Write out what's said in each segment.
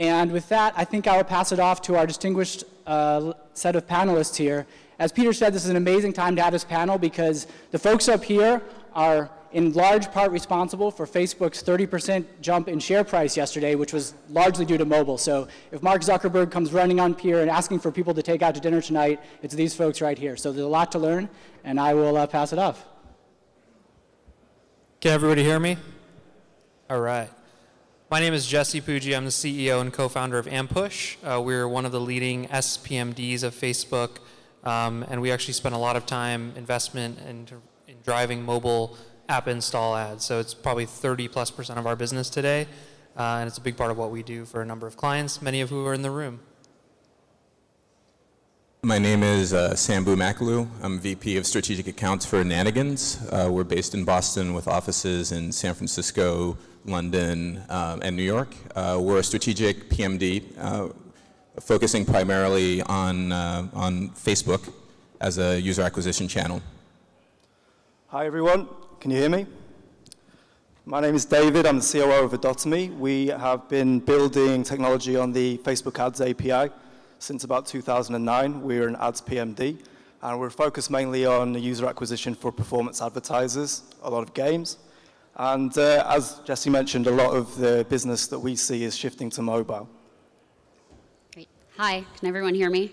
And with that, I think I will pass it off to our distinguished uh, set of panelists here. As Peter said, this is an amazing time to have this panel because the folks up here are in large part responsible for Facebook's 30% jump in share price yesterday, which was largely due to mobile. So if Mark Zuckerberg comes running on here and asking for people to take out to dinner tonight, it's these folks right here. So there's a lot to learn, and I will uh, pass it off. Can everybody hear me? All right. My name is Jesse Pujji. I'm the CEO and co-founder of Ampush. Uh, we're one of the leading SPMDs of Facebook, um, and we actually spend a lot of time investment in, in driving mobile app install ads. So it's probably 30 plus percent of our business today. Uh, and it's a big part of what we do for a number of clients, many of who are in the room. My name is uh, Sambou Makalou. I'm VP of Strategic Accounts for Nanigans. Uh, we're based in Boston with offices in San Francisco, London, um, and New York. Uh, we're a strategic PMD uh, focusing primarily on, uh, on Facebook as a user acquisition channel. Hi, everyone. Can you hear me? My name is David. I'm the COO of Adotomi. We have been building technology on the Facebook Ads API since about 2009. We're an ads PMD, and we're focused mainly on user acquisition for performance advertisers, a lot of games. And uh, as Jesse mentioned, a lot of the business that we see is shifting to mobile. Great. Hi, can everyone hear me?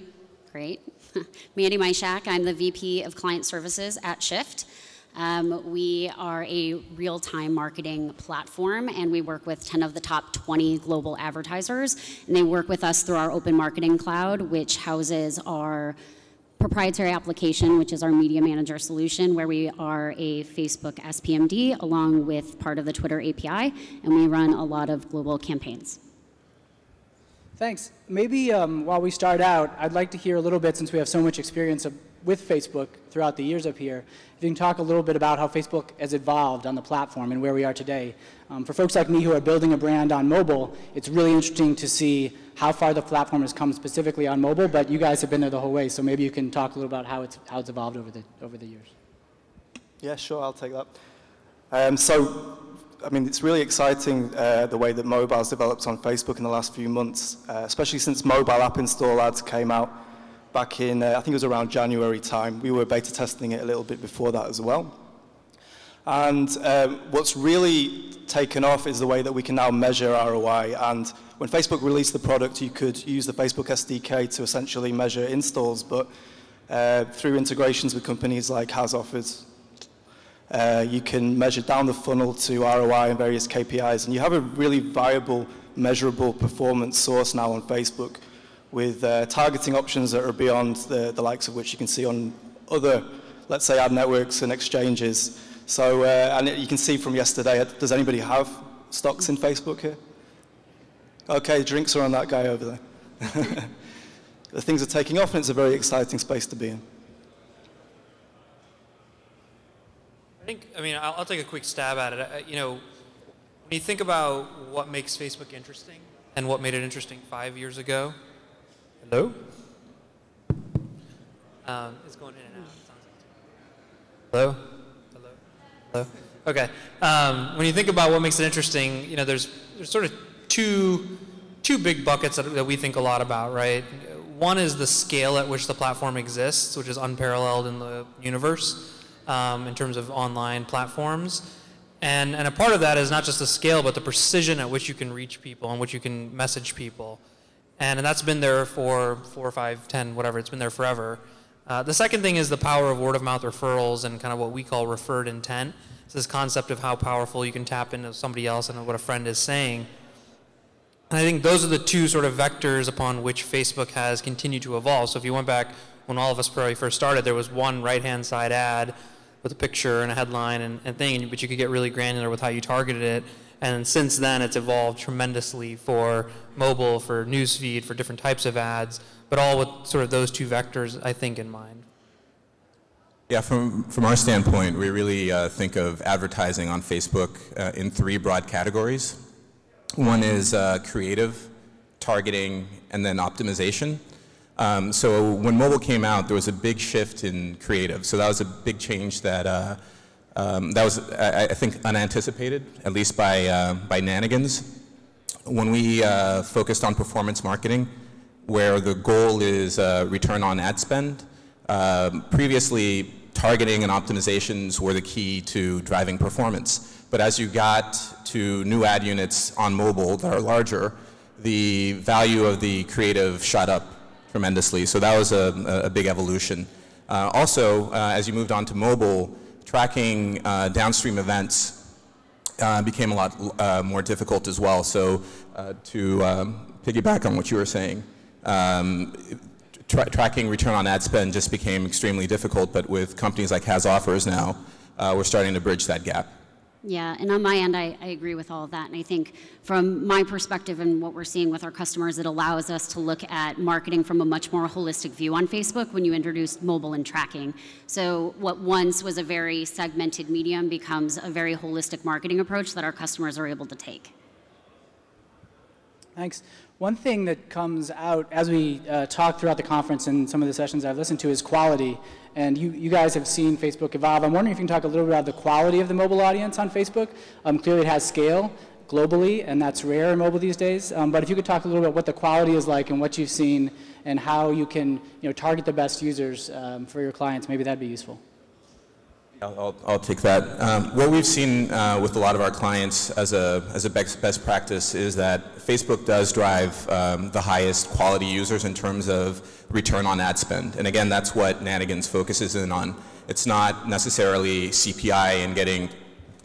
Great. Mandy Majchrzak, I'm the VP of Client Services at Shift. Um, we are a real time marketing platform, and we work with 10 of the top 20 global advertisers. And they work with us through our Open Marketing Cloud, which houses our proprietary application, which is our Media Manager solution, where we are a Facebook SPMD along with part of the Twitter API, and we run a lot of global campaigns. Thanks. Maybe um, while we start out, I'd like to hear a little bit, since we have so much experience with Facebook throughout the years up here, if you can talk a little bit about how Facebook has evolved on the platform and where we are today. Um, for folks like me who are building a brand on mobile, it's really interesting to see how far the platform has come specifically on mobile, but you guys have been there the whole way, so maybe you can talk a little about how it's, how it's evolved over the, over the years. Yeah, sure, I'll take that. Um, so, I mean, it's really exciting uh, the way that mobile's developed on Facebook in the last few months, uh, especially since mobile app install ads came out back in, uh, I think it was around January time. We were beta testing it a little bit before that as well. And um, what's really taken off is the way that we can now measure ROI. And when Facebook released the product, you could use the Facebook SDK to essentially measure installs, but uh, through integrations with companies like HasOffers, uh, you can measure down the funnel to ROI and various KPIs, and you have a really viable, measurable performance source now on Facebook with uh, targeting options that are beyond the, the likes of which you can see on other, let's say, ad networks and exchanges. So, uh, and you can see from yesterday, does anybody have stocks in Facebook here? Okay, drinks are on that guy over there. the things are taking off and it's a very exciting space to be in. I think, I mean, I'll, I'll take a quick stab at it. Uh, you know, when you think about what makes Facebook interesting and what made it interesting five years ago, Hello? Um, it's going in and out. Hello? Hello? Hello? Okay. Um, when you think about what makes it interesting, you know, there's, there's sort of two, two big buckets that, that we think a lot about, right? One is the scale at which the platform exists, which is unparalleled in the universe um, in terms of online platforms. And, and a part of that is not just the scale, but the precision at which you can reach people and which you can message people. And, and that's been there for four, five, ten, whatever. It's been there forever. Uh, the second thing is the power of word of mouth referrals and kind of what we call referred intent. It's this concept of how powerful you can tap into somebody else and what a friend is saying. And I think those are the two sort of vectors upon which Facebook has continued to evolve. So if you went back when all of us probably first started, there was one right-hand side ad with a picture and a headline and, and thing, but you could get really granular with how you targeted it. And since then, it's evolved tremendously for mobile, for newsfeed, for different types of ads, but all with sort of those two vectors, I think, in mind. Yeah, from, from our standpoint, we really uh, think of advertising on Facebook uh, in three broad categories. One is uh, creative, targeting, and then optimization. Um, so when mobile came out, there was a big shift in creative. So that was a big change that uh, um, that was, I, I, think, unanticipated, at least by, uh, by Nanigans. when we uh, focused on performance marketing, where the goal is uh, return on ad spend. Um, previously, targeting and optimizations were the key to driving performance. But as you got to new ad units on mobile that are larger, the value of the creative shot up tremendously. So that was a, a big evolution. Uh, also, uh, as you moved on to mobile, tracking uh, downstream events uh, became a lot uh, more difficult as well. So uh, to um, piggyback on what you were saying, um, tra tracking return on ad spend just became extremely difficult, but with companies like HasOffers now, we're starting to bridge that gap. Yeah, and on my end, I, I, agree with all of that. And I think from my perspective and what we're seeing with our customers, it allows us to look at marketing from a much more holistic view on Facebook when you introduce mobile and tracking. So what once was a very segmented medium becomes a very holistic marketing approach that our customers are able to take. Thanks. One thing that comes out as we uh, talk throughout the conference and some of the sessions I've listened to is quality. And you, you guys have seen Facebook evolve. I'm wondering if you can talk a little bit about the quality of the mobile audience on Facebook. Um, clearly it has scale globally, and that's rare in mobile these days. Um, but if you could talk a little bit about what the quality is like and what you've seen and how you can you know, target the best users um, for your clients, maybe that'd be useful. I'll, I'll, take that. Um, what we've seen uh, with a lot of our clients as a, as a best, best practice is that Facebook does drive um, the highest quality users in terms of return on ad spend. And again, that's what Nanigans focuses in on. It's not necessarily CPI and getting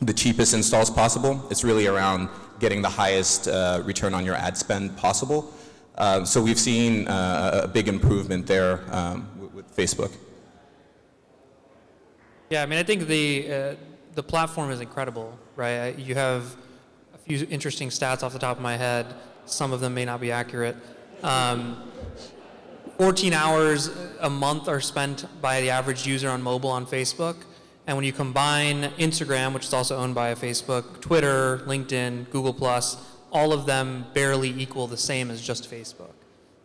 the cheapest installs possible. It's really around getting the highest uh, return on your ad spend possible. Uh, so we've seen uh, a big improvement there um, with, with Facebook. Yeah, I mean, I think the uh, the platform is incredible, right? You have a few interesting stats off the top of my head. Some of them may not be accurate. Um, 14 hours a month are spent by the average user on mobile on Facebook. And when you combine Instagram, which is also owned by Facebook, Twitter, LinkedIn, Google+, all of them barely equal the same as just Facebook.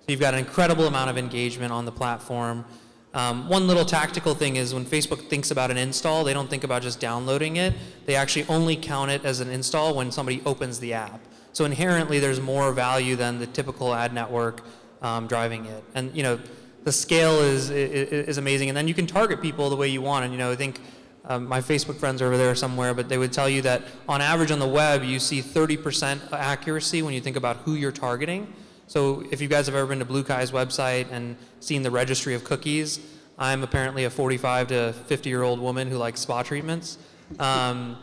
So you've got an incredible amount of engagement on the platform. Um, one little tactical thing is when Facebook thinks about an install, they don't think about just downloading it. They actually only count it as an install when somebody opens the app. So inherently, there's more value than the typical ad network um, driving it. And you know, the scale is, is, is amazing. And then you can target people the way you want. And you know, I think um, my Facebook friends are over there somewhere, but they would tell you that on average on the web, you see 30% accuracy when you think about who you're targeting. So if you guys have ever been to Blue BlueKai's website and seen the registry of cookies, I'm apparently a 45 to 50 year old woman who likes spa treatments. Um,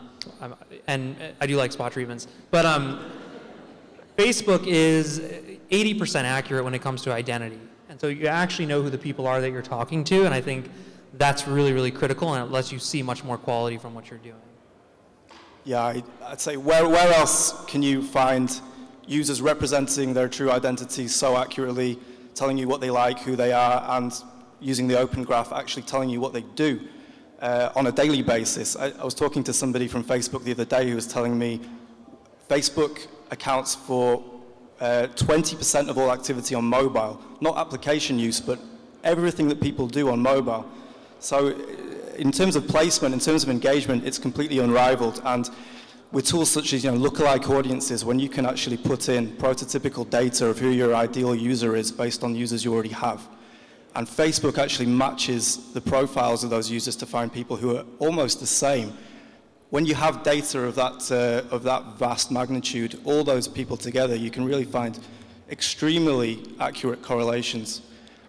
and I do like spa treatments. But um, Facebook is 80% accurate when it comes to identity. And so you actually know who the people are that you're talking to. And I think that's really, really critical. And it lets you see much more quality from what you're doing. Yeah, I'd say where, where else can you find users representing their true identity so accurately, telling you what they like, who they are, and using the open graph actually telling you what they do uh, on a daily basis. I, I, was talking to somebody from Facebook the other day who was telling me Facebook accounts for 20% uh, of all activity on mobile, not application use, but everything that people do on mobile. So uh, in terms of placement, in terms of engagement, it's completely unrivaled. And with tools such as you know, lookalike audiences, when you can actually put in prototypical data of who your ideal user is based on users you already have. And Facebook actually matches the profiles of those users to find people who are almost the same. When you have data of that, uh, of that vast magnitude, all those people together, you can really find extremely accurate correlations.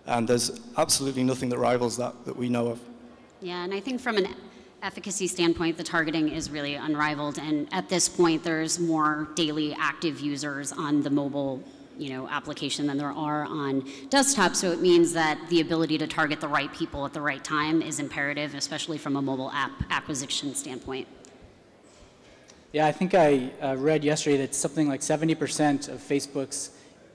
And there's absolutely nothing that rivals that that we know of. Yeah, and I think from an efficacy standpoint, the targeting is really unrivaled. And at this point, there's more daily active users on the mobile you know, application than there are on desktop. So it means that the ability to target the right people at the right time is imperative, especially from a mobile app acquisition standpoint. Yeah, I think I uh, read yesterday that something like 70% of Facebook's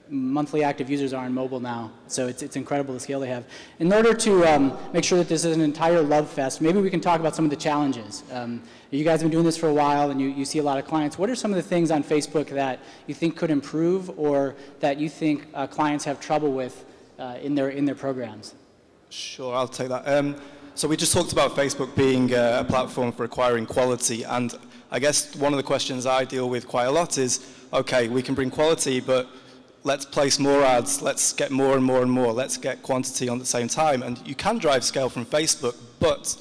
monthly active users are on mobile now. So it's, it's incredible the scale they have. In order to um, make sure that this is an entire love fest, maybe we can talk about some of the challenges. Um, you guys have been doing this for a while and you, you see a lot of clients. What are some of the things on Facebook that you think could improve or that you think uh, clients have trouble with uh, in, their, in their programs? Sure, I'll take that. Um, so we just talked about Facebook being uh, a platform for acquiring quality and I guess one of the questions I deal with quite a lot is, okay, we can bring quality, but let's place more ads, let's get more and more and more, let's get quantity on the same time. And you can drive scale from Facebook, but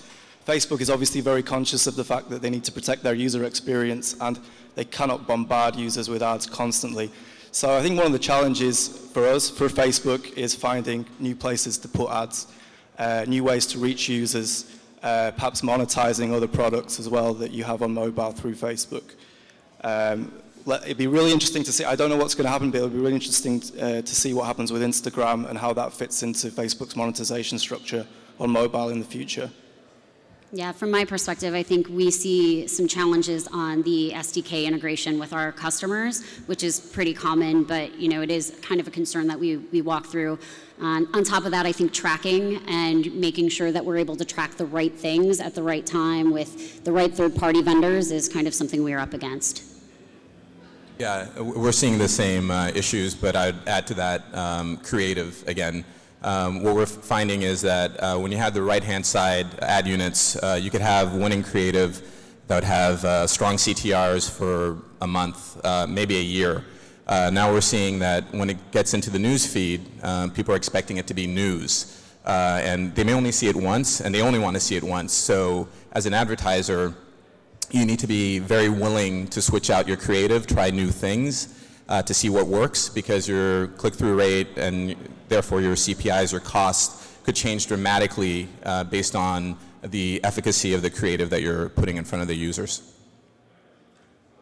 Facebook is obviously very conscious of the fact that they need to protect their user experience and they cannot bombard users with ads constantly. So I think one of the challenges for us, for Facebook, is finding new places to put ads, uh, new ways to reach users, uh, perhaps monetizing other products as well that you have on mobile through Facebook. Um, it'd be really interesting to see, I don't know what's going to happen, but it'll be really interesting uh, to see what happens with Instagram and how that fits into Facebook's monetization structure on mobile in the future. Yeah, from my perspective, I think we see some challenges on the SDK integration with our customers, which is pretty common, but you know, it is kind of a concern that we, we walk through. Um, on top of that, I think tracking and making sure that we're able to track the right things at the right time with the right third-party vendors is kind of something we're up against. Yeah, we're seeing the same uh, issues, but I'd add to that um, creative again. Um, what we're finding is that uh, when you have the right-hand side ad units, uh, you could have winning creative that would have uh, strong CTRs for a month, uh, maybe a year. Uh, now we're seeing that when it gets into the news feed, um, people are expecting it to be news. and they may only see it once, and they only want to see it once. So as an advertiser, you need to be very willing to switch out your creative, try new things uh, to see what works because your click-through rate and therefore your CPIs or costs could change dramatically uh, based on the efficacy of the creative that you're putting in front of the users.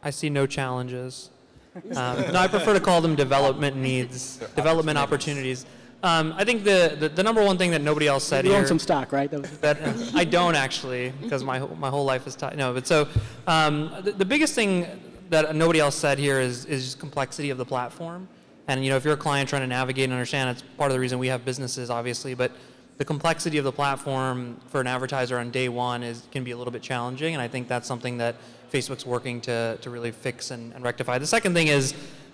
I see no challenges. Um, no, I prefer to call them development needs, development opportunities. Um, I think the, the, the, number one thing that nobody else said you here. own some stock, right? That, that I don't actually, because my my whole life is tied. No, but so um, the, the, biggest thing that nobody else said here is is complexity of the platform. And you know, if you're a client trying to navigate and understand, it's part of the reason we have businesses, obviously. But the complexity of the platform for an advertiser on day one is can be a little bit challenging, and I think that's something that Facebook's working to to really fix and, and rectify. The second thing is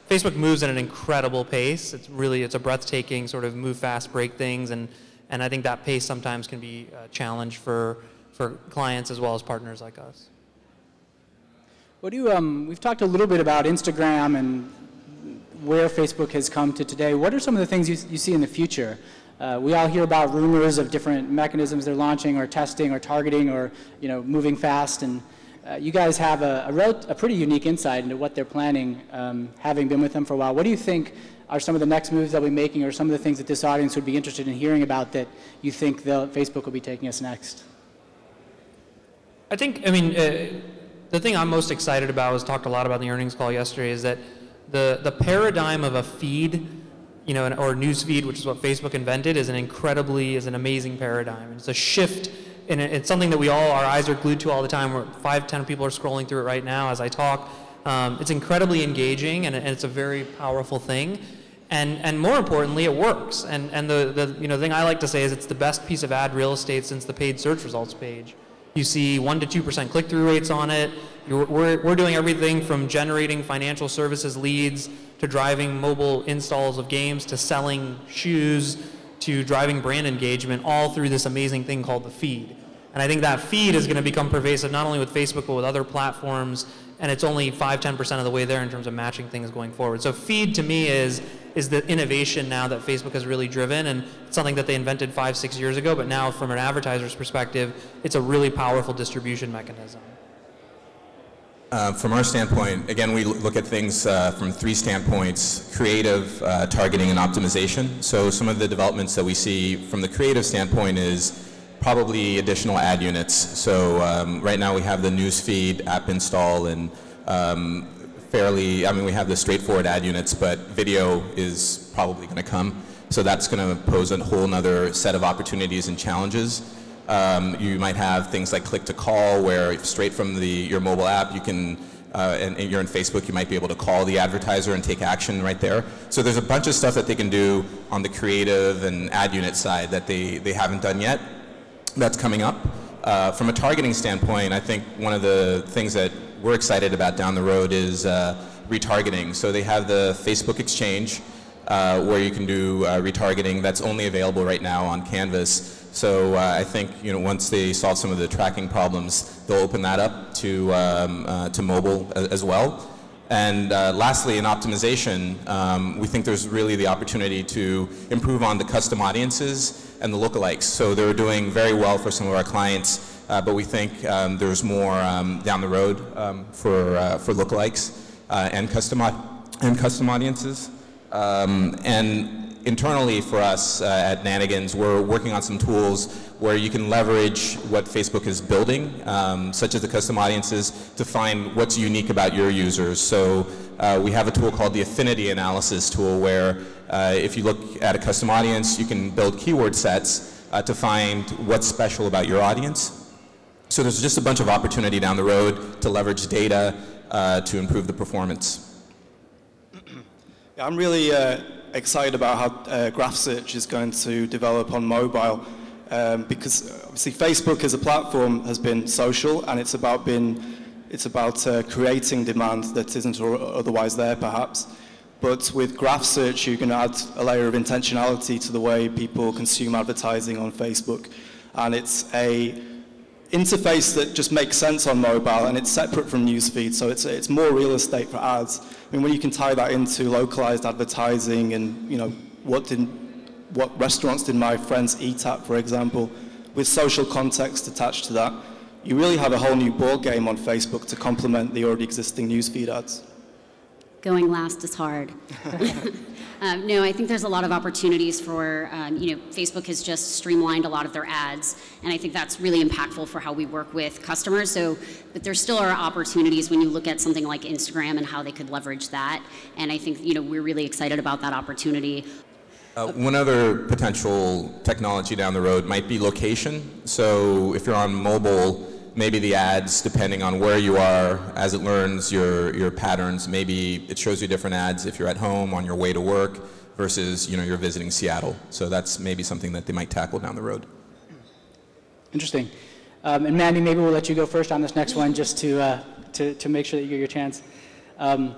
Facebook moves at an incredible pace. It's really it's a breathtaking sort of move fast, break things, and and I think that pace sometimes can be a challenge for for clients as well as partners like us. What do you, um, we've talked a little bit about Instagram and where Facebook has come to today. What are some of the things you, you see in the future? Uh, we all hear about rumors of different mechanisms they're launching or testing or targeting or you know moving fast and uh, you guys have a, a, a, pretty unique insight into what they're planning, um, having been with them for a while. What do you think are some of the next moves they'll be making, or some of the things that this audience would be interested in hearing about that you think Facebook will be taking us next? I think, I mean, uh, the thing I'm most excited about was talked a lot about the earnings call yesterday is that the, the paradigm of a feed, you know, or news feed, which is what Facebook invented, is an incredibly, is an amazing paradigm. It's a shift and it's something that we all, our eyes are glued to all the time. We're, five, ten people are scrolling through it right now as I talk. Um, it's incredibly engaging and, and, it's a very powerful thing. And, and more importantly, it works. And, and the, the you know, thing I like to say is it's the best piece of ad real estate since the paid search results page. You see 1% to 2% click-through rates on it. You're, we're, we're doing everything from generating financial services leads to driving mobile installs of games to selling shoes to driving brand engagement all through this amazing thing called the feed. And I think that feed is going to become pervasive not only with Facebook but with other platforms and it's only 5 10% of the way there in terms of matching things going forward. So feed to me is is the innovation now that Facebook has really driven and it's something that they invented 5 6 years ago but now from an advertiser's perspective it's a really powerful distribution mechanism. Uh, from our standpoint, again, we look at things uh, from three standpoints, creative, uh, targeting, and optimization. So some of the developments that we see from the creative standpoint is probably additional ad units. So um, right now we have the newsfeed app install and um, fairly, I mean, we have the straightforward ad units, but video is probably going to come. So that's going to pose a whole other set of opportunities and challenges. Um, you might have things like click to call where straight from the, your mobile app you can, uh, and, and, you're in Facebook, you might be able to call the advertiser and take action right there. So there's a bunch of stuff that they can do on the creative and ad unit side that they, they haven't done yet. That's coming up. Uh, from a targeting standpoint, I think one of the things that we're excited about down the road is uh, retargeting. So they have the Facebook Exchange, uh, where you can do uh, retargeting. That's only available right now on Canvas. So uh, I think you know once they solve some of the tracking problems, they'll open that up to um, uh, to mobile as, well. And uh, lastly, in optimization, um, we think there's really the opportunity to improve on the custom audiences and the lookalikes. So they're doing very well for some of our clients, uh, but we think um, there's more um, down the road um, for, uh, for lookalikes uh, and, custom and custom audiences. Um, and internally for us uh, at Nanigans, we're working on some tools where you can leverage what Facebook is building, um, such as the custom audiences, to find what's unique about your users. So uh, we have a tool called the affinity analysis tool where uh, if you look at a custom audience, you can build keyword sets uh, to find what's special about your audience. So there's just a bunch of opportunity down the road to leverage data uh, to improve the performance. Yeah, I'm really uh, excited about how uh, graph search is going to develop on mobile um, because obviously Facebook as a platform has been social and it's about being it's about uh, creating demand that isn't otherwise there perhaps. But with graph search you can add a layer of intentionality to the way people consume advertising on Facebook. And it's a interface that just makes sense on mobile and it's separate from newsfeed, so it's, it's more real estate for ads. I mean, when you can tie that into localized advertising and, you know, what did, what restaurants did my friends eat at, for example, with social context attached to that, you really have a whole new ball game on Facebook to complement the already existing newsfeed ads. Going last is hard. Um, no, I think there's a lot of opportunities for, um, you know, Facebook has just streamlined a lot of their ads, and I think that's really impactful for how we work with customers. So, but there still are opportunities when you look at something like Instagram and how they could leverage that, and I think, you know, we're really excited about that opportunity. Uh, one other potential technology down the road might be location. So if you're on mobile, maybe the ads, depending on where you are, as it learns your, your patterns, maybe it shows you different ads if you're at home, on your way to work, versus you know, you're visiting Seattle. So that's maybe something that they might tackle down the road. Interesting. Um, and Mandy, maybe we'll let you go first on this next one just to, uh, to, to make sure that you get your chance. Um,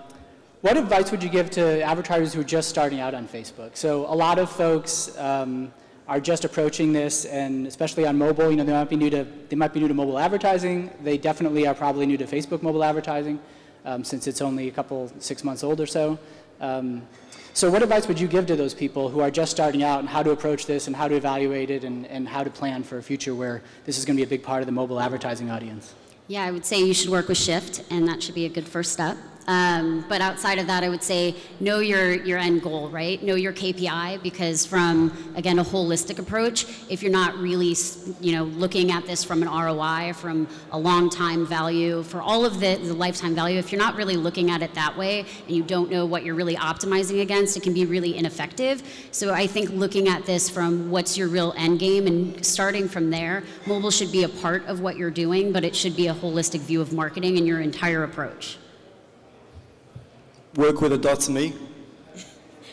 what advice would you give to advertisers who are just starting out on Facebook? So a lot of folks, um, are just approaching this, and especially on mobile, you know, they might be new to they might be new to mobile advertising. They definitely are probably new to Facebook mobile advertising, um, since it's only a couple six months old or so. Um, so, what advice would you give to those people who are just starting out, and how to approach this, and how to evaluate it, and, and how to plan for a future where this is going to be a big part of the mobile advertising audience? Yeah, I would say you should work with Shift, and that should be a good first step. Um, but outside of that, I would say know your, your end goal, right? Know your KPI because from, again, a holistic approach, if you're not really, you know, looking at this from an ROI, from a long time value, for all of the, the lifetime value, if you're not really looking at it that way and you don't know what you're really optimizing against, it can be really ineffective. So I think looking at this from what's your real end game and starting from there, mobile should be a part of what you're doing, but it should be a holistic view of marketing and your entire approach work with Adotomi,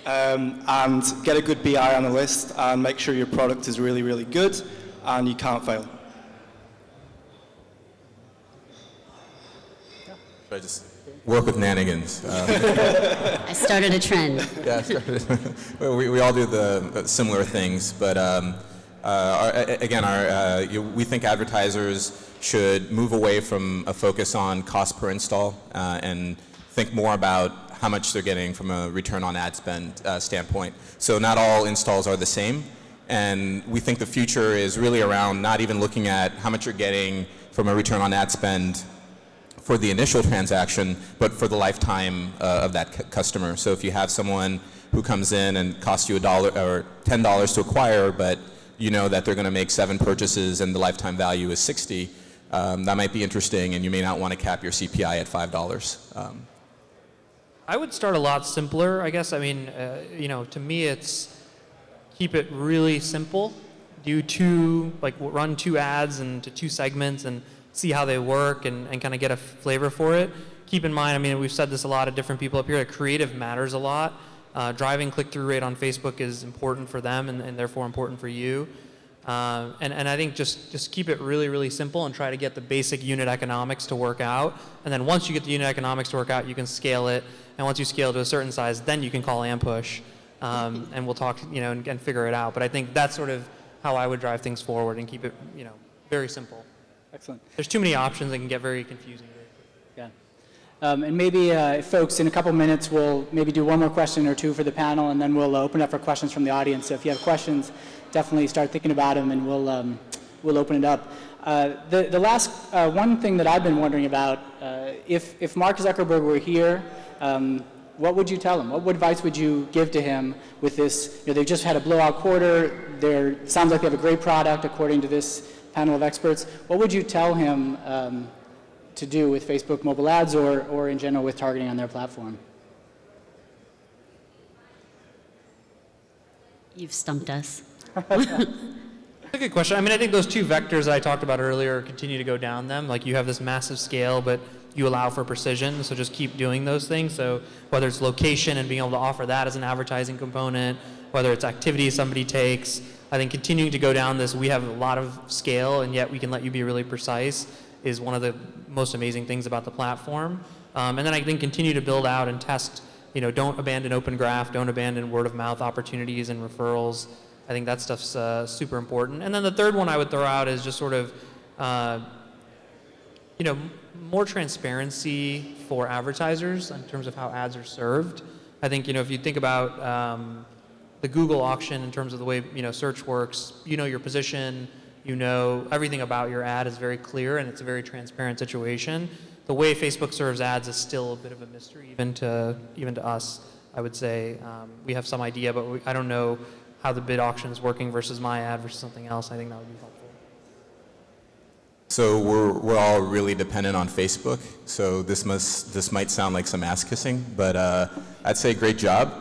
um, and get a good BI analyst and make sure your product is really, really good and you can't fail. I just work with nanigans. Um, I started a trend. yeah, we, we all do the uh, similar things, but um, uh, our, again, our, uh, you, we think advertisers should move away from a focus on cost per install uh, and think more about how much they're getting from a return on ad spend uh, standpoint. So not all installs are the same. And we think the future is really around not even looking at how much you're getting from a return on ad spend for the initial transaction, but for the lifetime uh, of that customer. So if you have someone who comes in and costs you a dollar or ten dollars to acquire, but you know that they're going to make seven purchases and the lifetime value is 60, um, that might be interesting, and you may not want to cap your CPI at five dollars. Um, I would start a lot simpler, I guess. I mean, uh, you know, to me, it's keep it really simple. Do two, like run two ads into two segments and see how they work and, and kind of get a flavor for it. Keep in mind, I mean, we've said this a lot of different people up here, that creative matters a lot. Uh, driving click-through rate on Facebook is important for them and, and therefore important for you. Uh, and, and I think just, just keep it really, really simple and try to get the basic unit economics to work out. And then once you get the unit economics to work out, you can scale it. And once you scale to a certain size, then you can call Ampush. um, and we'll talk, you know, and, and figure it out. But I think that's sort of how I would drive things forward and keep it, you know, very simple. Excellent. There's too many options that can get very confusing. Yeah. Um, and maybe, uh, folks, in a couple minutes, we'll maybe do one more question or two for the panel, and then we'll uh, open up for questions from the audience. So if you have questions, definitely start thinking about them, and we'll, um, we'll open it up. Uh, the, the last uh, one thing that I've been wondering about, uh, if, if Mark Zuckerberg were here, um, what would you tell him? What advice would you give to him with this? You know, they've just had a blowout quarter. There sounds like they have a great product, according to this panel of experts. What would you tell him um, to do with Facebook mobile ads or, or in general with targeting on their platform? You've stumped us. That's a good question. I mean, I think those two vectors that I talked about earlier continue to go down them. Like you have this massive scale, but you allow for precision, so just keep doing those things. So whether it's location and being able to offer that as an advertising component, whether it's activity somebody takes, I think continuing to go down this, we have a lot of scale, and yet we can let you be really precise, is one of the most amazing things about the platform. Um, and then I think continue to build out and test. You know, don't abandon open graph, don't abandon word of mouth opportunities and referrals. I think that stuff's uh, super important. And then the third one I would throw out is just sort of, uh, you know, more transparency for advertisers in terms of how ads are served. I think, you know, if you think about um, the Google auction in terms of the way, you know, search works, you know your position, you know everything about your ad is very clear and it's a very transparent situation. The way Facebook serves ads is still a bit of a mystery, even to, even to us, I would say. Um, we have some idea, but we, I don't know how the bid auction is working versus my ad versus something else, I think that would be helpful. So we're, we're all really dependent on Facebook. So this must this might sound like some ass kissing, but uh, I'd say great job,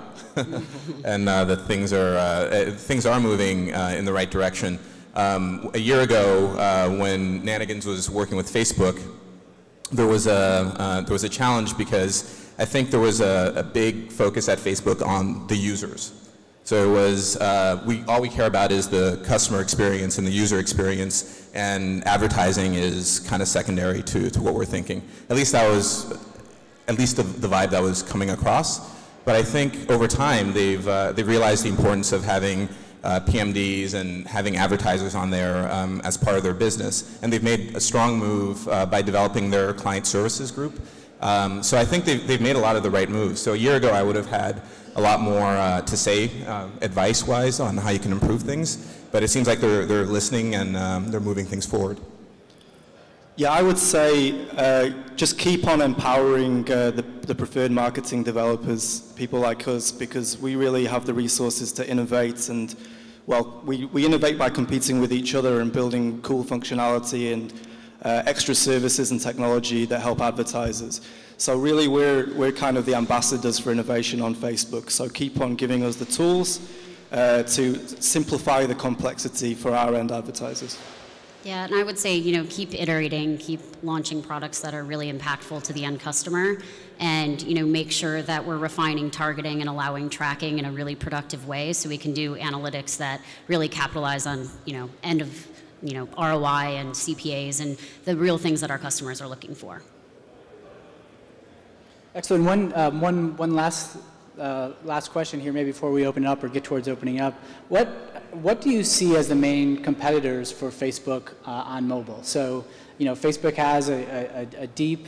and uh, that things are uh, things are moving uh, in the right direction. Um, a year ago, uh, when Nanigans was working with Facebook, there was a uh, there was a challenge because I think there was a, a big focus at Facebook on the users. So it was, uh, we, all we care about is the customer experience and the user experience, and advertising is kind of secondary to, to what we're thinking. At least that was, at least the, the vibe that was coming across. But I think over time they've, uh, they've realized the importance of having uh, PMDs and having advertisers on there um, as part of their business. And they've made a strong move uh, by developing their client services group. Um, so I think they've, they've made a lot of the right moves. So a year ago I would have had a lot more uh, to say uh, advice-wise on how you can improve things. But it seems like they're, they're listening and um, they're moving things forward. Yeah, I would say uh, just keep on empowering uh, the, the, preferred marketing developers, people like us, because we really have the resources to innovate. And, well, we, we innovate by competing with each other and building cool functionality and uh, extra services and technology that help advertisers. So really, we're, we're kind of the ambassadors for innovation on Facebook. So keep on giving us the tools uh, to simplify the complexity for our end advertisers. Yeah, and I would say, you know, keep iterating, keep launching products that are really impactful to the end customer, and you know, make sure that we're refining targeting and allowing tracking in a really productive way, so we can do analytics that really capitalize on, you know, end of, you know, ROI and CPAs and the real things that our customers are looking for. Excellent. One, um, one, one last, uh, last question here, maybe before we open it up or get towards opening up. What, what do you see as the main competitors for Facebook uh, on mobile? So, you know, Facebook has a, a, a deep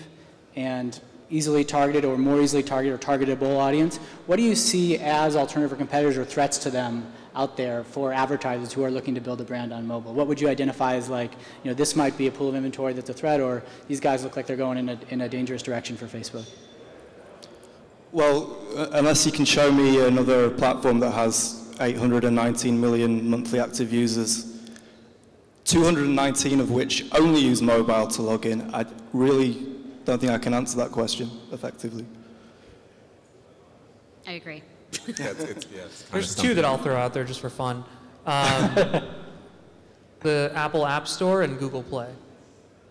and easily targeted or more easily targeted or targetable audience. What do you see as alternative competitors or threats to them out there for advertisers who are looking to build a brand on mobile? What would you identify as like, you know, this might be a pool of inventory that's a threat or these guys look like they're going in a, in a dangerous direction for Facebook? Well, uh, unless you can show me another platform that has 819 million monthly active users, 219 of which only use mobile to log in, I really don't think I can answer that question effectively. I agree. yeah, it's, it's, yeah, it's There's two that I'll throw out there just for fun. Um, the Apple App Store and Google Play.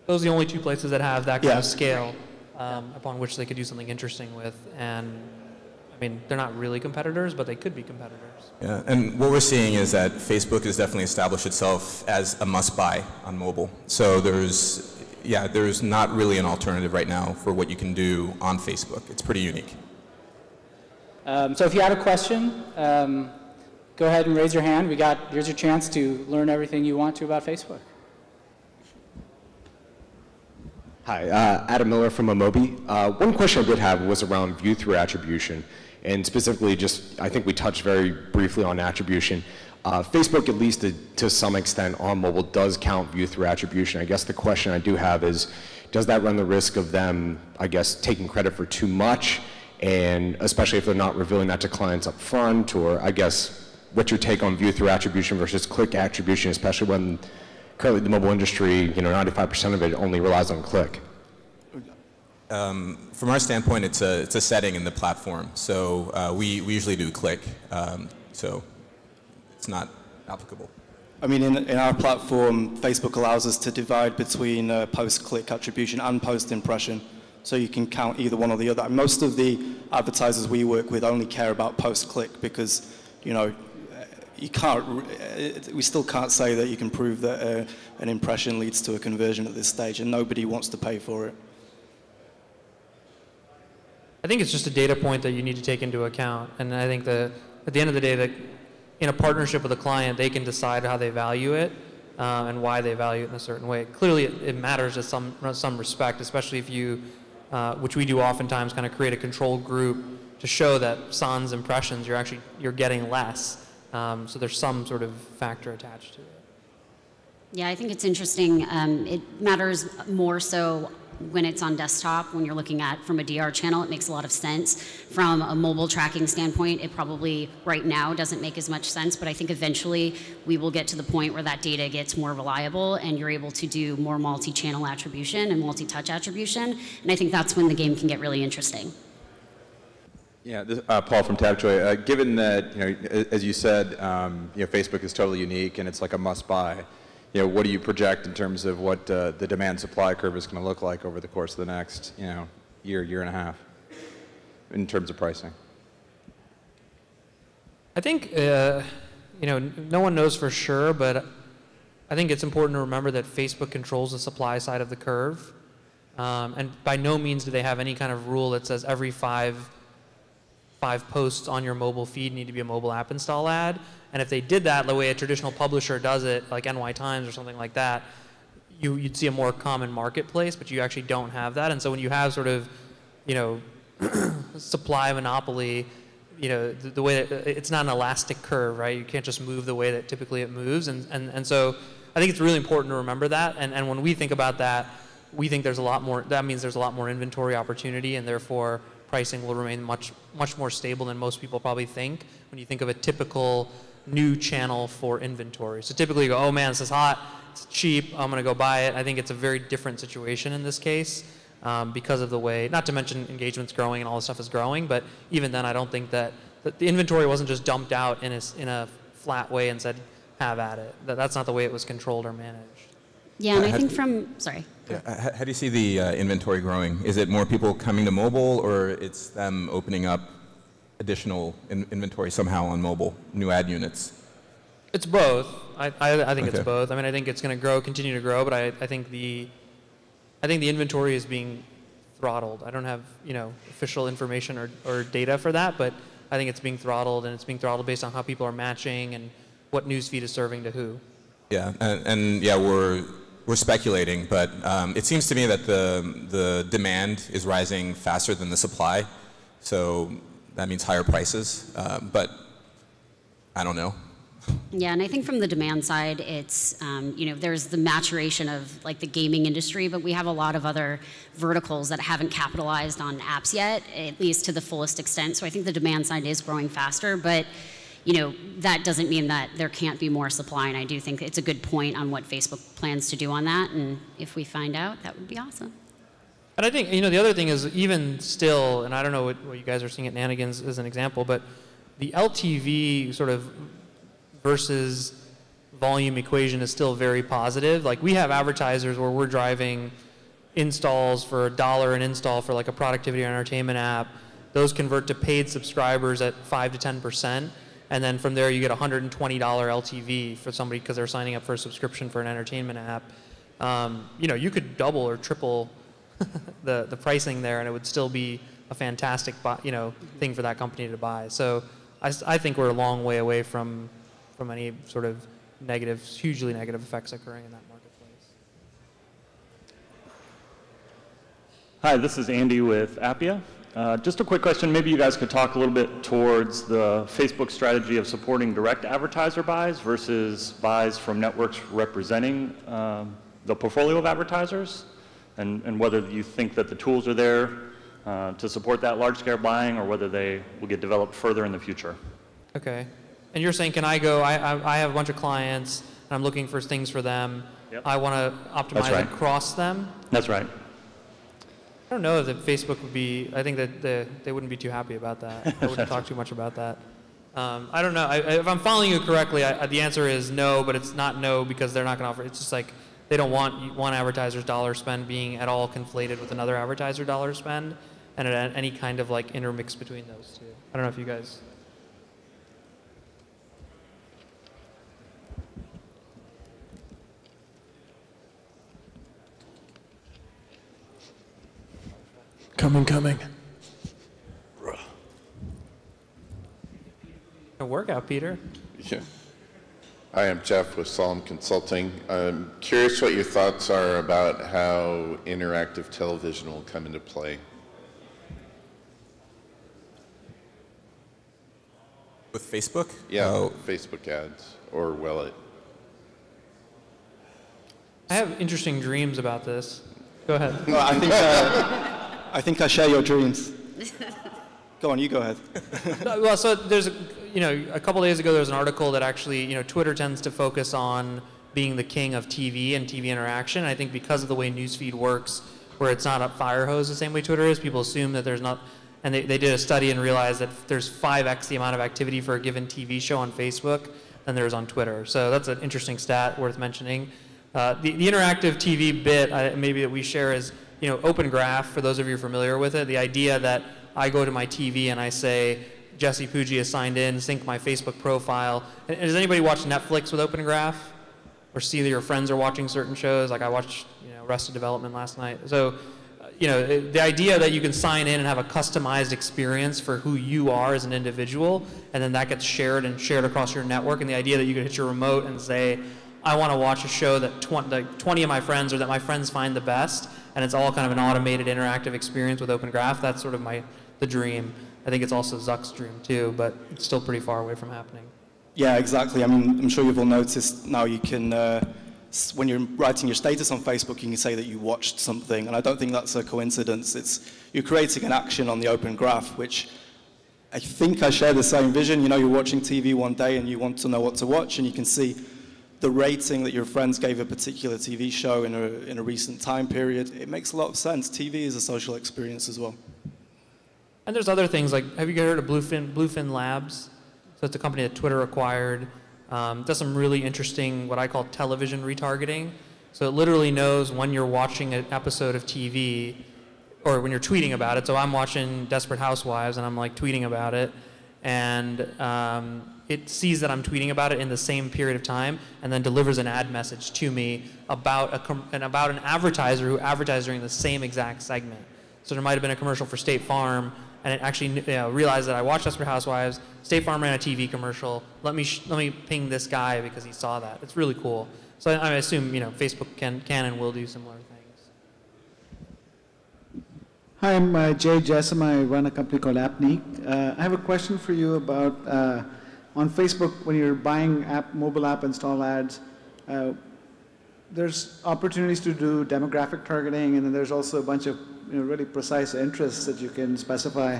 Those are the only two places that have that kind yeah. of scale um, upon which they could do something interesting with. And I mean, they're not really competitors, but they could be competitors. Yeah, and what we're seeing is that Facebook has definitely established itself as a must-buy on mobile. So there's, yeah, there's not really an alternative right now for what you can do on Facebook. It's pretty unique. Um, so if you had a question, um, go ahead and raise your hand. We got, here's your chance to learn everything you want to about Facebook. Hi, uh, Adam Miller from Amobee. Uh, one question I did have was around view-through attribution, and specifically just, I think we touched very briefly on attribution. Uh, Facebook, at least to, to, some extent on mobile, does count view-through attribution. I guess the question I do have is, does that run the risk of them, I guess, taking credit for too much, and especially if they're not revealing that to clients up front, or I guess, what's your take on view-through attribution versus click attribution, especially when currently the mobile industry, you know, 95% of it only relies on click. Um, from our standpoint, it's a, it's a setting in the platform. So uh, we, we usually do click. Um, so it's not applicable. I mean, in, in our platform, Facebook allows us to divide between uh, post-click attribution and post-impression. So you can count either one or the other. most of the advertisers we work with only care about post-click because, you know, you can't, we still can't say that you can prove that uh, an impression leads to a conversion at this stage, and nobody wants to pay for it. I think it's just a data point that you need to take into account, and I think that at the end of the day, that in a partnership with a client, they can decide how they value it uh, and why they value it in a certain way. Clearly, it, it matters in some some respect, especially if you, uh, which we do oftentimes, kind of create a control group to show that sans impressions, you're actually you're getting less um, so there's some sort of factor attached to it. Yeah, I think it's interesting. Um, it matters more so when it's on desktop, when you're looking at from a DR channel, it makes a lot of sense. From a mobile tracking standpoint, it probably right now doesn't make as much sense, but I think eventually we will get to the point where that data gets more reliable and you're able to do more multi-channel attribution and multi-touch attribution. And I think that's when the game can get really interesting. Yeah, this, uh, Paul from Tapjoy. Uh, given that, you know, as you said, um, you know, Facebook is totally unique and it's like a must-buy. You know, what do you project in terms of what uh, the demand-supply curve is going to look like over the course of the next, you know, year, year and a half, in terms of pricing? I think, uh, you know, no one knows for sure, but I think it's important to remember that Facebook controls the supply side of the curve. Um, and by no means do they have any kind of rule that says every five five posts on your mobile feed need to be a mobile app install ad. And if they did that the way a traditional publisher does it, like NY Times or something like that, you, would see a more common marketplace, but you actually don't have that. And so when you have sort of, you know, supply monopoly, you know, the, the, way that uh, it's not an elastic curve, right? You can't just move the way that typically it moves. And, and, and so I think it's really important to remember that. And, and when we think about that, we think there's a lot more, that means there's a lot more inventory opportunity and therefore pricing will remain much, much more stable than most people probably think when you think of a typical new channel for inventory. So typically you go, oh man, this is hot, it's cheap, I'm going to go buy it. I think it's a very different situation in this case um, because of the way, not to mention engagement's growing and all this stuff is growing, but even then I don't think that, that the inventory wasn't just dumped out in a, in a flat way and said, have at it. That, that's not the way it was controlled or managed. Yeah, and I think from, sorry. Yeah, how, do you see the uh, inventory growing? Is it more people coming to mobile, or it's them opening up additional in inventory somehow on mobile, new ad units? It's both. I, I, I think okay. it's both. I mean, I think it's going to grow, continue to grow, but I, I think the, I think the inventory is being throttled. I don't have you know official information or, or data for that, but I think it's being throttled, and it's being throttled based on how people are matching and what newsfeed is serving to who. Yeah, and, and yeah, we're we're speculating, but um, it seems to me that the, the demand is rising faster than the supply. So that means higher prices, uh, but I don't know. Yeah, and I think from the demand side, it's, um, you know, there's the maturation of like the gaming industry, but we have a lot of other verticals that haven't capitalized on apps yet, at least to the fullest extent. So I think the demand side is growing faster, but you know, that doesn't mean that there can't be more supply. And I do think it's a good point on what Facebook plans to do on that. And if we find out, that would be awesome. And I think, you know, the other thing is even still, and I don't know what, what you guys are seeing at Nanigans as an example, but the LTV sort of versus volume equation is still very positive. Like we have advertisers where we're driving installs for a dollar an install for like a productivity or entertainment app. Those convert to paid subscribers at 5 to 10 percent and then from there you get $120 LTV for somebody because they're signing up for a subscription for an entertainment app. Um, you know, you could double or triple the, the pricing there and it would still be a fantastic, buy, you know, thing for that company to buy. So I, I think we're a long way away from, from any sort of negative, hugely negative effects occurring in that marketplace. Hi, this is Andy with Appia. Uh, just a quick question. Maybe you guys could talk a little bit towards the Facebook strategy of supporting direct advertiser buys versus buys from networks representing um, the portfolio of advertisers, and, and whether you think that the tools are there uh, to support that large-scale buying, or whether they will get developed further in the future. Okay. And you're saying, can I go? I, I, I have a bunch of clients, and I'm looking for things for them. Yep. I want to optimize right. across them. That's right. I don't know that Facebook would be. I think that the, they wouldn't be too happy about that. I wouldn't talk too much about that. Um, I don't know. I, if I'm following you correctly, I, the answer is no, but it's not no because they're not going to offer. It's just like they don't want one advertiser's dollar spend being at all conflated with another advertiser dollar spend, and any kind of like intermix between those two. I don't know if you guys. Coming, coming. A workout, Peter. Yeah. Hi, I'm Jeff with Solemn Consulting. I'm curious what your thoughts are about how interactive television will come into play. With Facebook? Yeah, Oh, Facebook ads, or will it? I have interesting dreams about this. Go ahead. Well, I think, uh, I think I share your dreams. Go on, you go ahead. Uh, well, so there's, a, you know, a couple days ago there was an article that actually, you know, Twitter tends to focus on being the king of TV and TV interaction. I think because of the way newsfeed works, where it's not a fire hose the same way Twitter is, people assume that there's not, and they, they did a study and realized that there's 5x the amount of activity for a given TV show on Facebook than there is on Twitter. So that's an interesting stat worth mentioning. Uh, the, the interactive TV bit uh, maybe that we share is, you know, Open Graph, for those of you familiar with it, the idea that I go to my TV and I say, Jesse Pujji is signed in, sync my Facebook profile. And does anybody watch Netflix with Open Graph? Or see that your friends are watching certain shows? Like I watched, you know, Arrested Development last night. So, uh, you know, the idea that you can sign in and have a customized experience for who you are as an individual, and then that gets shared and shared across your network, and the idea that you can hit your remote and say, I want to watch a show that 20, like 20 of my friends or that my friends find the best, and it's all kind of an automated interactive experience with Open Graph. That's sort of my the dream. I think it's also Zuck's dream too, but it's still pretty far away from happening. Yeah, exactly. I mean, I'm sure you've all noticed now you can, uh, when you're writing your status on Facebook, you can say that you watched something, and I don't think that's a coincidence. It's you're creating an action on the open graph, which I think I share the same vision. You know, you're watching TV one day and you want to know what to watch, and you can see the rating that your friends gave a particular TV show in a, in a recent time period. It makes a lot of sense. TV is a social experience as well. And there's other things like, have you heard of Bluefin, Bluefin Labs? So it's a company that Twitter acquired. Um, does some really interesting, what I call television retargeting. So it literally knows when you're watching an episode of TV or when you're tweeting about it. So I'm watching Desperate Housewives and I'm like tweeting about it. And um, it sees that I'm tweeting about it in the same period of time and then delivers an ad message to me about, a and about an advertiser who advertised during the same exact segment. So there might have been a commercial for State Farm, and it actually you know, realized that I watched Desperate Housewives. State Farm ran a TV commercial. Let me let me ping this guy because he saw that. It's really cool. So I, I assume you know Facebook can can and will do similar things. Hi, I'm uh, Jay Jessam. I run a company called Appneek. Uh, I have a question for you about uh, on Facebook when you're buying app, mobile app install ads. Uh, there's opportunities to do demographic targeting, and then there's also a bunch of you know, really precise interests that you can specify.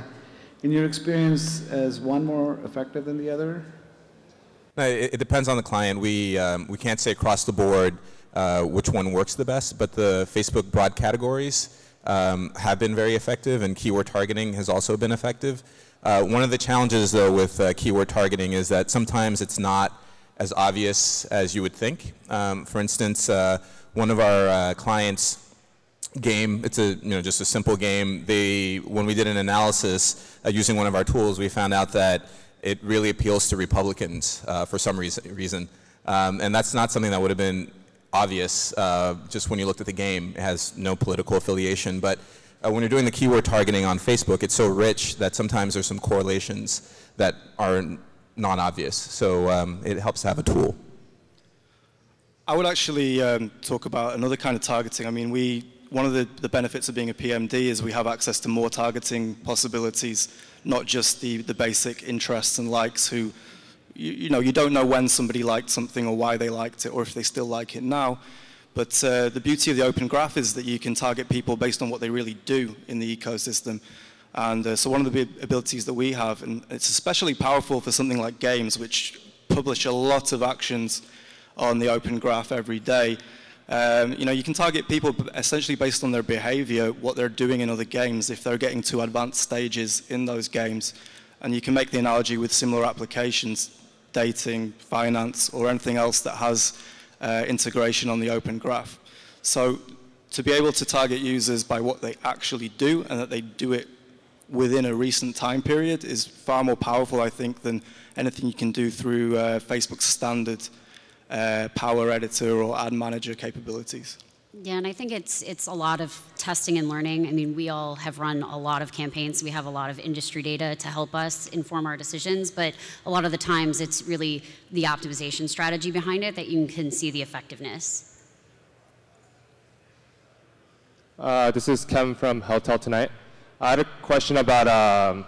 In your experience, is one more effective than the other? It, it depends on the client. We, um, we can't say across the board uh, which one works the best, but the Facebook broad categories um, have been very effective, and keyword targeting has also been effective. Uh, one of the challenges, though, with uh, keyword targeting is that sometimes it's not as obvious as you would think. Um, for instance, uh, one of our uh, clients game. It's a you know just a simple game. They when we did an analysis uh, using one of our tools, we found out that it really appeals to Republicans uh, for some reason, reason. Um, and that's not something that would have been obvious just when you looked at the game. It has no political affiliation, but uh, when you're doing the keyword targeting on Facebook, it's so rich that sometimes there's some correlations that are not obvious. So um, it helps to have a tool. I would actually um, talk about another kind of targeting. I mean, we, one of the, the benefits of being a PMD is we have access to more targeting possibilities, not just the, the basic interests and likes who, you, you know, you don't know when somebody liked something or why they liked it or if they still like it now. But uh, the beauty of the open graph is that you can target people based on what they really do in the ecosystem. And uh, so one of the abilities that we have, and it's especially powerful for something like games, which publish a lot of actions on the open graph every day. Um, you know, you can target people essentially based on their behavior, what they're doing in other games, if they're getting to advanced stages in those games. And you can make the analogy with similar applications, dating, finance, or anything else that has uh, integration on the open graph. So to be able to target users by what they actually do and that they do it within a recent time period is far more powerful, I think, than anything you can do through uh, Facebook's standard uh, power editor or ad manager capabilities. Yeah, and I think it's it's a lot of testing and learning. I mean, we all have run a lot of campaigns. We have a lot of industry data to help us inform our decisions, but a lot of the times it's really the optimization strategy behind it that you can see the effectiveness. Uh, this is Kevin from Hotel Tonight. I had a question about um,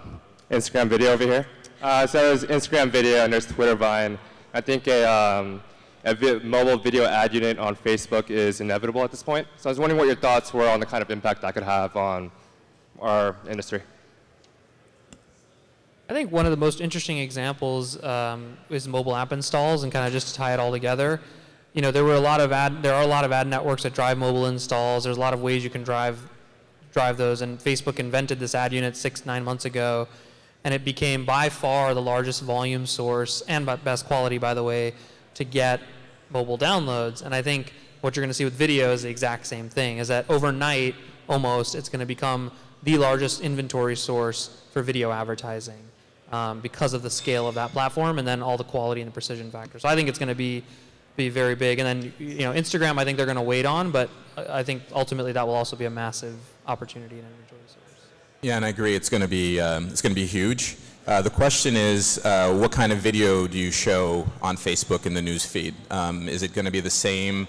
Instagram video over here. Uh, so there's Instagram video and there's Twitter Vine. I think a um, a vi mobile video ad unit on Facebook is inevitable at this point. So I was wondering what your thoughts were on the kind of impact that could have on our industry. I think one of the most interesting examples um, is mobile app installs, and kind of just to tie it all together. You know, there were a lot of ad, there are a lot of ad networks that drive mobile installs. There's a lot of ways you can drive, drive those, and Facebook invented this ad unit six, nine months ago, and it became by far the largest volume source and best quality, by the way, to get mobile downloads. And I think what you're going to see with video is the exact same thing, is that overnight, almost, it's going to become the largest inventory source for video advertising um, because of the scale of that platform and then all the quality and the precision factors. So I think it's going to be be very big. And then, you know, Instagram, I think they're going to wait on, but I think ultimately that will also be a massive opportunity and inventory source. Yeah, and I agree. It's going to be um, it's going to be huge. Uh, the question is, uh, what kind of video do you show on Facebook in the news feed? Um, is it going to be the same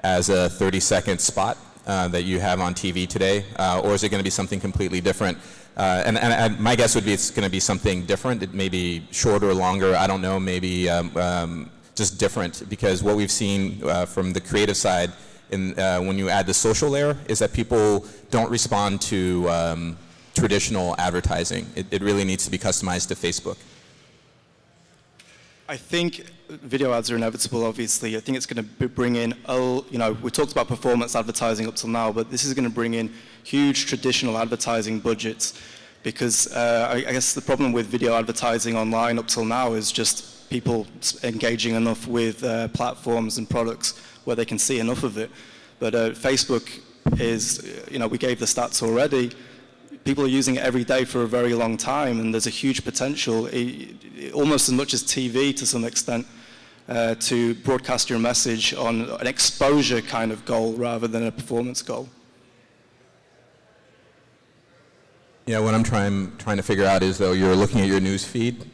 as a 30-second spot uh, that you have on TV today, uh, or is it going to be something completely different? Uh, and, and, and, my guess would be it's going to be something different. It may be shorter or longer. I don't know. Maybe um, um, just different because what we've seen from the creative side in, when you add the social layer is that people don't respond to um, traditional advertising. It, it really needs to be customized to Facebook. I think video ads are inevitable, obviously. I think it's going to bring in, you know, we talked about performance advertising up till now, but this is going to bring in huge traditional advertising budgets because uh, I, I, guess the problem with video advertising online up till now is just people engaging enough with uh, platforms and products where they can see enough of it. But uh, Facebook is, you know, we gave the stats already, people are using it every day for a very long time, and there's a huge potential, almost as much as TV to some extent, uh, to broadcast your message on an exposure kind of goal rather than a performance goal. Yeah, what I'm trying, trying to figure out is, though, you're looking at your news feed.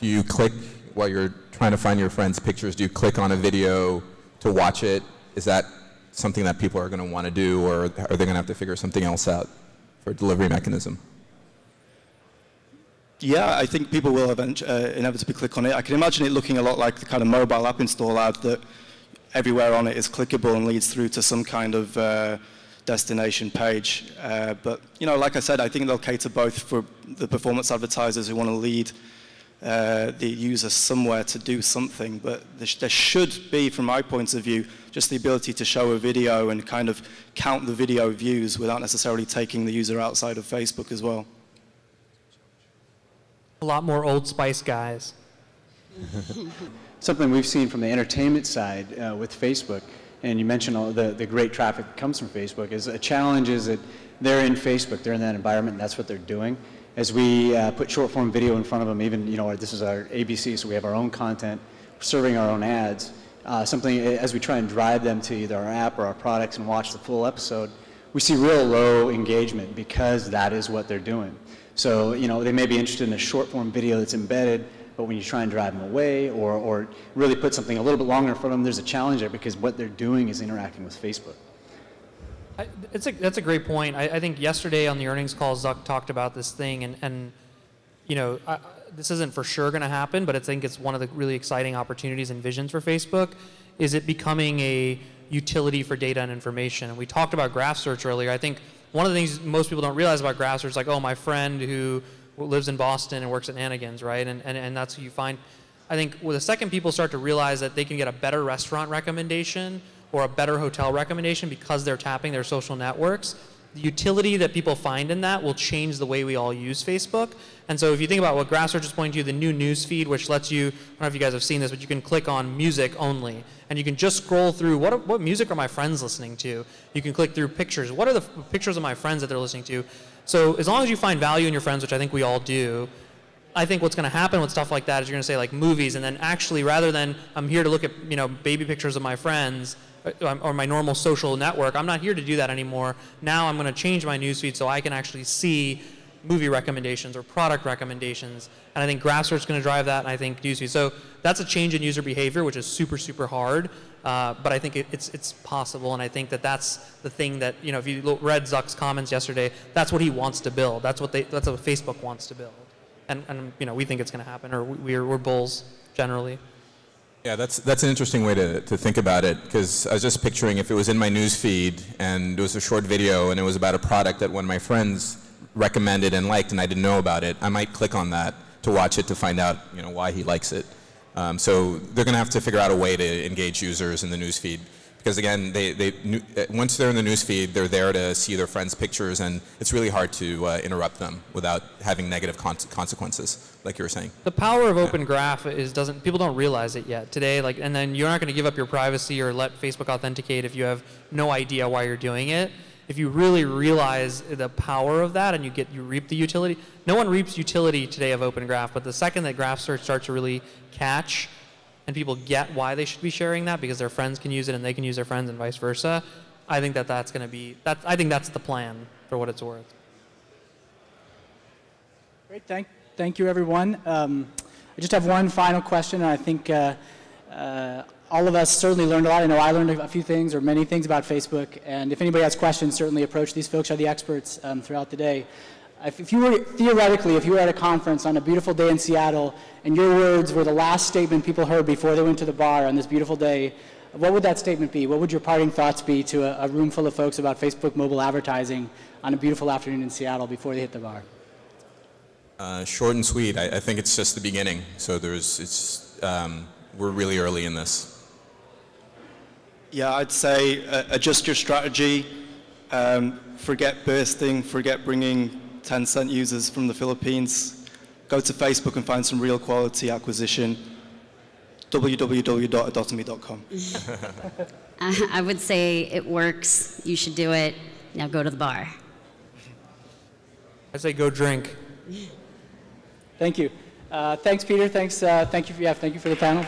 Do you click while you're trying to find your friends' pictures? Do you click on a video to watch it? Is that something that people are going to want to do, or are they going to have to figure something else out? For delivery mechanism? Yeah, I think people will eventually, uh, inevitably click on it. I can imagine it looking a lot like the kind of mobile app install ad that everywhere on it is clickable and leads through to some kind of uh, destination page. Uh, but, you know, like I said, I think they'll cater both for the performance advertisers who want to lead uh, the user somewhere to do something. But there, sh there, should be, from my point of view, just the ability to show a video and kind of count the video views without necessarily taking the user outside of Facebook as well. A lot more Old Spice guys. Something we've seen from the entertainment side uh, with Facebook, and you mentioned all the, the great traffic that comes from Facebook, is a challenge is that they're in Facebook, they're in that environment, and that's what they're doing as we uh, put short form video in front of them, even, you know, this is our ABC, so we have our own content, serving our own ads, uh, something as we try and drive them to either our app or our products and watch the full episode, we see real low engagement because that is what they're doing. So, you know, they may be interested in a short form video that's embedded, but when you try and drive them away or, or really put something a little bit longer in front of them, there's a challenge there because what they're doing is interacting with Facebook. It's a, that's a great point. I, I, think yesterday on the earnings call, Zuck talked about this thing, and, and you know, I, this isn't for sure going to happen, but I think it's one of the really exciting opportunities and visions for Facebook. Is it becoming a utility for data and information? And we talked about graph search earlier. I think one of the things most people don't realize about graph search is like, oh, my friend who lives in Boston and works at Nanigans, right? And, and, and that's who you find. I think well, the second people start to realize that they can get a better restaurant recommendation or a better hotel recommendation because they're tapping their social networks, the utility that people find in that will change the way we all use Facebook. And so if you think about what Grassroots is pointing to, the new news feed, which lets you, I don't know if you guys have seen this, but you can click on music only. And you can just scroll through, what, what music are my friends listening to? You can click through pictures. What are the pictures of my friends that they're listening to? So as long as you find value in your friends, which I think we all do, I think what's going to happen with stuff like that is you're going to say like movies, and then actually rather than I'm here to look at you know baby pictures of my friends, or my normal social network. I'm not here to do that anymore. Now I'm going to change my newsfeed so I can actually see movie recommendations or product recommendations. And I think Graph is going to drive that, and I think newsfeed. So that's a change in user behavior, which is super, super hard. Uh, but I think it, it's it's possible, and I think that that's the thing that you know. If you look, read Zuck's comments yesterday, that's what he wants to build. That's what they. That's what Facebook wants to build, and and you know we think it's going to happen, or we're we're bulls generally. Yeah, that's, that's an interesting way to, to think about it because I was just picturing if it was in my news feed and it was a short video and it was about a product that one of my friends recommended and liked and I didn't know about it, I might click on that to watch it to find out you know, why he likes it. Um, so they're going to have to figure out a way to engage users in the news feed because again, they, they, uh, once they're in the newsfeed, they're there to see their friends' pictures, and it's really hard to uh, interrupt them without having negative con consequences, like you were saying. The power of Open Graph is doesn't people don't realize it yet today. Like, and then you're not going to give up your privacy or let Facebook authenticate if you have no idea why you're doing it. If you really realize the power of that and you get you reap the utility, no one reaps utility today of Open Graph, but the second that Graph Search starts to really catch and people get why they should be sharing that because their friends can use it and they can use their friends and vice versa, I think that that's going to be, that, I think that's the plan for what it's worth. Great, thank, thank you everyone. Um, I just have one final question and I think uh, uh, all of us certainly learned a lot. I know I learned a few things or many things about Facebook and if anybody has questions, certainly approach these folks are the experts um, throughout the day. If you were, theoretically, if you were at a conference on a beautiful day in Seattle and your words were the last statement people heard before they went to the bar on this beautiful day, what would that statement be? What would your parting thoughts be to a, a room full of folks about Facebook mobile advertising on a beautiful afternoon in Seattle before they hit the bar? Uh, short and sweet. I, I, think it's just the beginning. So there's, it's, um, we're really early in this. Yeah, I'd say uh, adjust your strategy. Um, forget bursting. Forget bringing 10 cent users from the Philippines, go to Facebook and find some real quality acquisition. www.adotomi.com. I would say it works. You should do it. Now go to the bar. I say go drink. Thank you. Uh, thanks, Peter. Thanks. Uh, thank you. For, yeah, thank you for the panel.